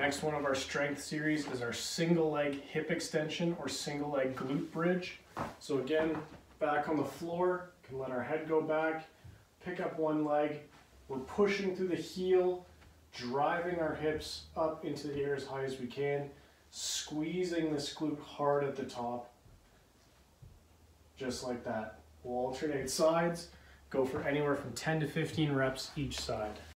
Next one of our strength series is our single leg hip extension or single leg glute bridge. So again, back on the floor, can let our head go back, pick up one leg. We're pushing through the heel, driving our hips up into the air as high as we can, squeezing this glute hard at the top, just like that. We'll alternate sides, go for anywhere from 10 to 15 reps each side.